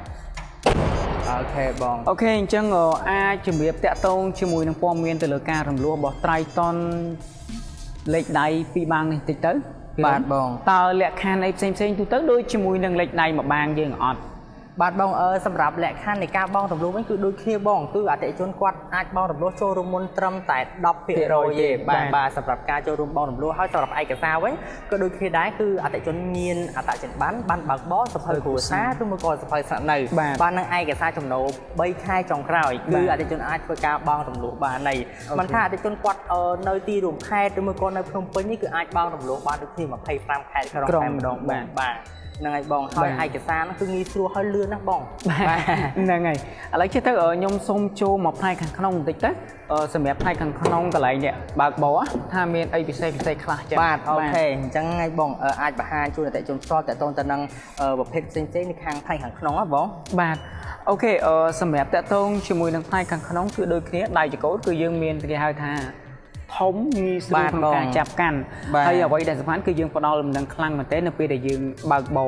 អូខេបងអូខេអញ្ចឹងអឺអាចជំរាបតាក់ទងជាមួយនឹងព័ត៌មានទៅលើការរំលោះរបស់ Triton លេខដៃពីរបាំងនេះតិចទៅពីបាទបងតើលក្ខខណ្ឌអីផ្សេងផ្សេងៗទូទៅដូចជាមួយនឹងលេខដៃមួយបាំងយើងអត់ បាទបងអឺសម្រាប់លក្ខខណ្ឌនៃការបងរំលោះវិញគឺដូចគ្នាបង គឺអតិថិជនគាត់អាចបងរំលោះចូលរួមមុនត្រឹមតែ10%ទេបាទបាទសម្រាប់ការចូលរួមបងរំលោះហើយសម្រាប់ឯកសារវិញក៏ដូចគ្នាដែរគឺអតិថិជនមានអត្តសញ្ញាណប័ណ្ណបើកបរសៀវភៅគ្រួសារឬមួយក៏សៀវភៅស្នាក់នៅបាទបាទនឹងឯកសារចំណូល3ខែចុងក្រោយបាគឺទអតិថិជនអាចធ្វើការបងរំលោះបាននៃអូខេមិនថាអតិថិជនគាត់អឺនៅទីរួមខេត្តឬមួយក៏នៅភ្នំពេញនេះគឺអាចបងរំលោះបានដូចគ្នា25ខេត្តក្រុងក្រុងតែម្ដងបាបាទទបាទ ហ្នឹងហើយបងហើយបាទឯកសារហ្នឹងគឺងាយស្រួលហើយលឿនណាស់បងបាទហ្នឹងហើយឥឡូវចេះទៅអឺខ្ញុំសូមចូលមកផ្នែកខាងក្នុងបន្តិចទៅអឺសម្រាប់ផ្នែកខាងក្នុងកន្លែងនេះបើកបោថាមានអីពិសេសពិសេសខ្លះចឹងបាទអូខេអញ្ចឹងហើយបងអឺអាចបង្ហាញជូនអតិថិជនផ្ទាល់តទៅទៅនឹងអឺប្រភេទផ្សេងៗនៅខាងផ្នែកខាងក្នុងហ៎បងបាទអូខេអឺសម្រាប់តកតងជាមួយនឹងផ្នែកខាងក្នុងគឺដូចគ្នាដៃចង្កូតគឺយើងមានគេហៅថា ធំងាយស្រួលបាទក្នុងការបងចាប់កាន់បាទហើយអ្វីដែលសំខាន់គឺយើងផ្ដល់លំនឹងខ្លាំងមែនទែននៅពេលដែលយើងបើកបោ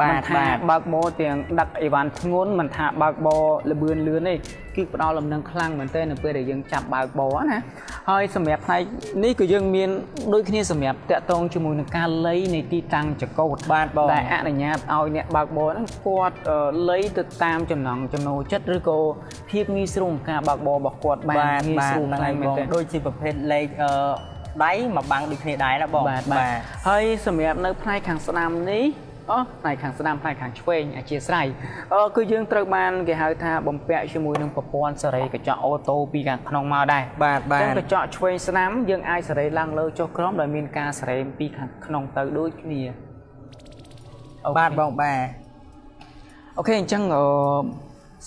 បាទមិនថាបាទបើកបោទាំងដឹកអីវ៉ាន់ធ្ងន់មិនថាបើកបោលបឿនលឿនទេគឺផ្ដល់លំនឹងខ្លាំងមែនទែននៅពេលដែលយើងចាប់បើកបោណាហើយសម្រាប់ផ្នែកនេះគឺយើងមានដូចគ្នាសម្រាប់តកតងជាមួយនឹងការលៃនៃទីតាំងចង្កូតបាទបងដែលអនុញ្ញាតឲ្យអ្នកបើកបរហ្នឹងគាត់អឺលៃទៅតាមចំណង់ចំណូលចិត្តឬក៏ភាពងាយស្រួលក្នុងការបើកបររបស់គាត់បានបាទងាយបាទស្រួលហ្នឹងខ្ហើលាំងយមែបនងទែនដូចជាប្រភេទលេខអឺដៃមកបាំងដូចគ្នាដែរណាបងបាទបាទហើយសម្រាប់នៅផ្នែកខាងស្ដាំនេះអូផ្នែកខាងស្ដាំផ្នែកខាងឆ្វេងអធិស្ស្រ័យអឺគឺយើងត្រូវបានគេហៅថាបំពាក់ជាមួយនឹងប្រព័ន្ធសេរីកញ្ចក់អូតូពីខាងក្នុងមកដែរបាទបាចឹងទកញ្ចក់ឆ្វេងស្ដាំយើងអាចសេរីឡើងលើចុះក្រោមដោយមានការសេរីពីខាងក្នុងទៅដូចគ្នាOK បាទបងបាទ OK អញ្ចឹងអឺ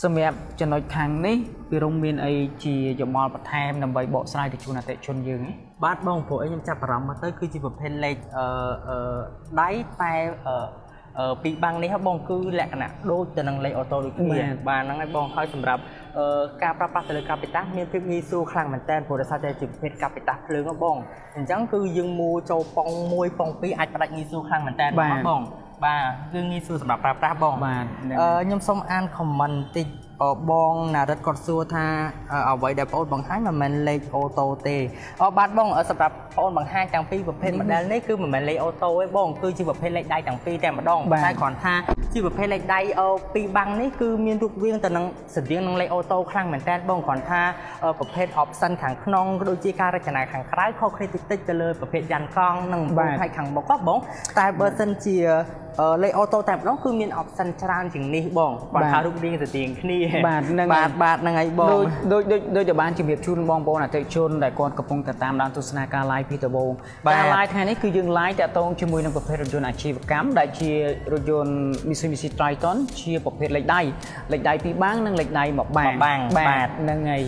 សម្រាប់ចំណុចខាងនេះពីរុំមានអីជាយោបល់បន្ថែមដើម្បីបកស្រាយទៅជូនអតិថិជនយើងទេបាទបងព្រោះអីខ្ញុំចាប់អារម្មណ៍មកទៅគឺជាប្រភេទលេខអឺអឺដៃតែអឺអឺពីបាំងនេះហ៎បងគឺលក្ខណៈដូចទៅនឹងលេខ auto ដូចគ្នាបាទហ្នឹងហើយបងហើយសម្រាប់អឺការប្រើប្រាស់ទៅលើកាពីតាមានភាពងាយស្រួលខ្លាំងមែនតើព្រោះដោយសារតែជាប្រភេទកាពីតាភ្លើងហ៎បងអញ្ចឹងគឺយើងមួចូលប៉ុង1ប៉ុង2អាចផ្ដាច់ងាយស្រួលខ្លាំងមែនតើបង បាទគឺងាយស្រួលសម្រាប់ប្រើប្រាស់បងបាទអឺខ្ញុំសូមអានខមមិនតិចបងណារិតគាត់សួរថាអ្វីដែលបងអូនបង្ហាញមិនមែនលេខអូតូទេអបាទបងសម្រាប់បងអូនបង្ហាញទាំងពីរប្រភេទ model នេះគឺមិនមែនលេខអូតូទេបងគឺជាប្រភេទលេខដៃទាំងពីរតែម្ដងតែគ្រាន់ថាជាប្រភេទលេខដៃពីរបាំងនេះគឺមានរូបរាងទៅនឹងស្រដៀងនឹងលេខអូតូខ្លាំងមែនតើបងគ្រាន់ថាប្រភេទ option ខាងក្នុងដូចជាការរចនាខាងក្រៅខុសគ្នាតិចតិចទៅលើប្រភេទយ៉ាន់កង់និងបំផាច់ខាងមុខបងតែបើសិនជា លេខអូតូតែម្ដងគឺមាន option ច្រើនជាងនេះបងគាត់ថារូបរាងស្ទៀងគ្នាបាទហ្នឹងបាទបាទហ្នឹងហើយបងដូចដូចដូចតែបានជំរាបជូនបងប្អូនអតិថិជនដែលគាត់កំពុងតែតាមដានទស្សនាការ live ពីដំបូងការ live ថ្ងៃនេះគឺយើង live តាក់ទងជាមួយនឹងប្រភេទរថយន្តអាជីវកម្មដែលជារថយន្ត Mitsubishi Triton ជាប្រភេទលេខដៃលេខដៃពីរបាំងនិងលេខដៃមួយបាំងបាទហ្នឹងហើយ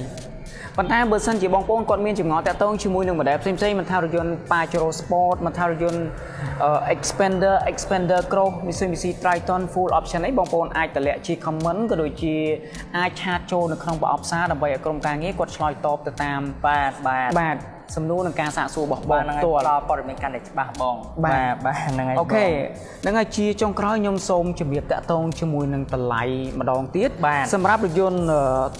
ប៉ុន្តែបើសិនជាបងប្អូនគាត់មានចម្ងល់តាក់ទងជាមួយនឹង model ផ្សេងផ្សេងមិនថារថយន្ត Pajero Sport មិនថារថយន្ត Expander Expander Cross Mitsubishi Triton Full Option នេះបងប្អូនអាចតម្លាក់ជា comment ក៏ដូចជាអាចឆាតចូលនៅក្នុងប្រអប់សារដើម្បីឲ្យក្រុមការងារគាត់ឆ្លើយតបទៅតាមបាទបាទបាទ សំណួរនឹងការសាកសួររបស់បងផ្ទាល់ព័ត៌មានកាន់តែច្បាស់បងបាទបាទហ្នឹងហើយអូខេហ្នឹងហើយជាចុងក្រោយខ្ញុំសូមជម្រាបតាក់ទងជាមួយនឹងតម្លៃម្ដងទៀតសម្រាប់រថយន្ត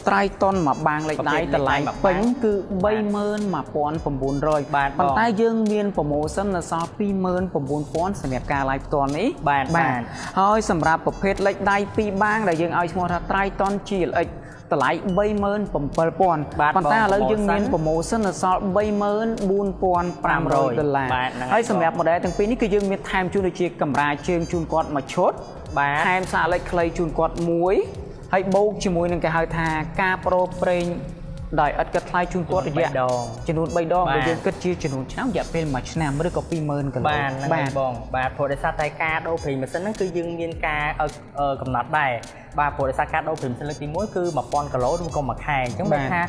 Triton មួយបាងលេខដៃតម្លៃពេញគឺ31900បាទប៉ុន្តែយើងមានប្រូម៉ូសិននៅសល់29000សម្រាប់ការ live ផ្ទាល់នេះបាទបាទហើយសម្រាប់ប្រភេទលេខដៃ2បាងដែលយើងឲ្យឈ្មោះថា Triton GLX តម្លៃ37000ប៉ុន្តែឥឡូវយើងមានប្រូម៉ូសិនដល់សល់34500ដុល្លារហើយសម្រាប់ model ទាំងពីរនេះគឺយើងមានថែមជូនដូចជាកម្រាលជើងជូនគាត់មួយឈុតបាទថែមសាកលេខខ្លីជូនគាត់មួយហើយបូកជាមួយនឹងគេហៅថាការប្រូប្រេងដោយឥតគិតថ្លៃជូនគាត់រយៈចំនួន3ដងដែលយើងគិតជាចំនួនឆ្នាំរយៈពេល1ឆ្នាំឬក៏20000គីឡូបាទបាទបងបាទព្រោះដោយសារតែការដូរប្រេងម៉ាស៊ីនហ្នឹងគឺយើងមានការកំណត់ដែរបាទព្រោះដោយសារការដូរព្រីមសិនលើកទី1គឺ1000គីឡូឬក៏មួយខែអញ្ចឹងបើថា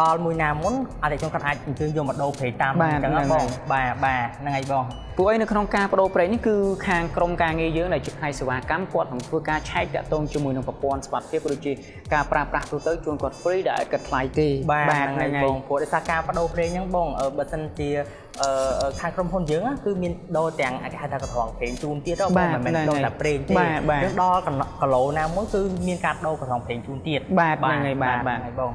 ដល់មួយណាមុនអតិថិជនគាត់អាចអញ្ជើញយកមកដូរប្រេងតាមអញ្ចឹងបងបាទបាទហ្នឹងហើយបងពួកឯងនៅក្នុងការបដូរប្រេងនេះគឺខាងក្រុមការងារយើងដែលជាផ្នែកសេវាកម្មគាត់នឹងធ្វើការឆែកតាក់ទងជាមួយនឹងប្រព័ន្ធសុវត្ថិភាពដូចជាការប្រើប្រាស់ទូទៅជូនគាត់ free ដែលឥតគិតថ្លៃទេបាទហ្នឹងហើយបងព្រោះដោយសារការបដូរប្រេងហ្នឹងបងបើសិនជា ខាងក្រុមហ៊ុនយើងគឺមានដូរទាំងគេហៅថាកត្រងប្រេងជូនទៀតទៅបងមិនមែនដូរតែប្រេងទេយើងដល់គីឡូណាមួយគឺមានការដូរកត្រងប្រេងជូនទៀតបាទហ្នឹងហើយបាទបាទហើយបង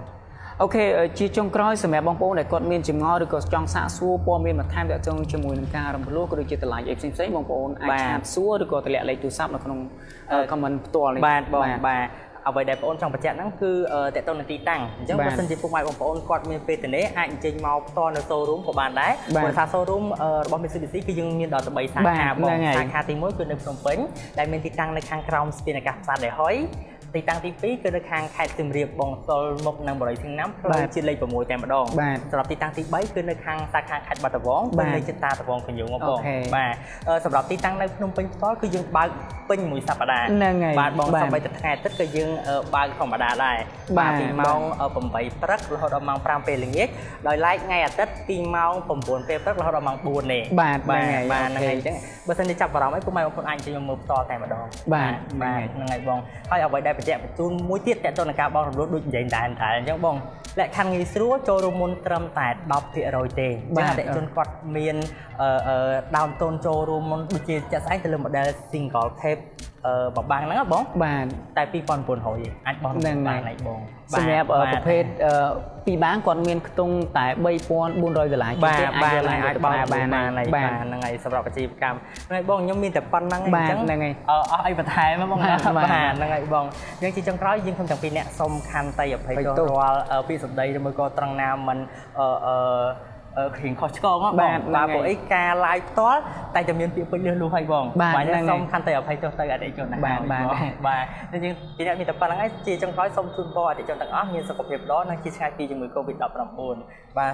អូខេជាចុងក្រោយសម្រាប់បងប្អូនដែលគាត់មានចម្ងល់ឬក៏ចង់សាកសួរព័ត៌មានបន្ថែមទាក់ទងជាមួយនឹងការរំលោះក៏ដូចជាតម្លៃអីផ្សេងៗបងប្អូនអាចឆាតសួរឬក៏តម្លាក់លេខទូរស័ព្ទនៅក្នុង comment ផ្ទាល់នេះបាទបងបាទ អ្វីដែលបងប្អូនចង់បញ្ជាក់ហ្នឹងគឺតកតនទីតាំងអញ្ចឹងបើសិនជាពុកម៉ែបងប្អូនគាត់មានពេលទនេអាចអញ្ជើញមកផ្ទាល់នៅ showroom ក៏បានដែរព្រោះថា showroom របស់ Mitsubishi គឺយើងមានដល់3សាខាបងសាខាទី1គឺនៅភ្នំពេញដែលមានទីតាំងនៅខាងក្រោមស្ពានអាកាសផ្សារដេហុយ ទីតាំងទី2គឺនៅខាងខេត្តសៀមរាបបងសុលមុខនឹងបរិយាសៀងណាំផ្លូវជាតិលេខ6តែម្ដងសម្រាប់ទីតាំងទី3គឺនៅខាងសាខាខេត្តបាត់ដំបងគឺនៅចិត្តតាដំបងកញ្ញូងបងបាទសម្រាប់ទីតាំងនៅភ្នំពេញផ្ទាល់គឺយើងបើកពេញមួយសប្តាហ៍ហ្នឹងហើយបាទបងសម្បីតែថ្ងៃអាទិត្យក៏យើងបើកធម្មតាដែរបាទពីម៉ោង8ព្រឹករហូតដល់ម៉ោង5ពេលល្ងាចដោយឡែកថ្ងៃអាទិត្យពីម៉ោង9ពេលព្រឹករហូតដល់ម៉ោង4នេះបាទបាទបាទហ្នឹងហើយអញ្ចឹងបើសិនជាចាប់អារម្មណ៍អីពុកម៉ែបងប្អូនអាចជិះមកមើលផ្ទាល់តែម្ដងបាទបាទហ្នឹងហើយបងហើយអ្វីដែលបញ្ជាក់បញ្ជូនមួយទៀតតទៅនឹងការបោះរំលោះដូចនិយាយតែតែអញ្ចឹងបងលក្ខខណ្ឌងាយស្រួលចូលរួមមុនត្រឹមតែ10%ទេអញ្ចឹងអតិជនគាត់មានអឺដើមតូនចូលរួមមុនដូចជាចាក់ស្អែកទៅលើ model single tape អឺបបាំងហ្នឹងបងបាទតែ2900អាចបោះនឹងបានហើយបងសម្រាប់ប្រភេទពីបាងគាត់មានខ្ទង់តែ3400ដុល្លារជាងទៀតអាចយកឡើងអាចបោះបានបានហ្នឹងហើយសម្រាប់អាជីវកម្មហ្នឹងហើយបងខ្ញុំមានតែប៉ុណ្្នឹងអញ្ចឹងហ្នឹងហើយអស់អីបន្ថែមបងបាទហ្នឹងហើយបងយើងជាចុងក្រោយយើងខ្ញុំទាំងពីរអ្នកសូមខន្តីអភ័យទោសរាល់ពីសម្ដីឬមួយក៏ត្រង់ណាមិនអឺ គ្រៀងខុសឆ្គងបងបាទពួកអីការ live ផ្ទាល់តែតែមានពាក្យពេចន៍លឺលុះហើយបងបាទសូមខន្តីអភ័យទោសទៅអតិជនបាទបាទបាទយើងពីអ្នកមានតែប៉ុណ្្នឹងហើយជាចុងក្រោយសូមជូនពរអតិជនទាំងអស់មានសុខភាពល្អនិងជាឆ្ងាយពីជំងឺ Covid-19 បាទ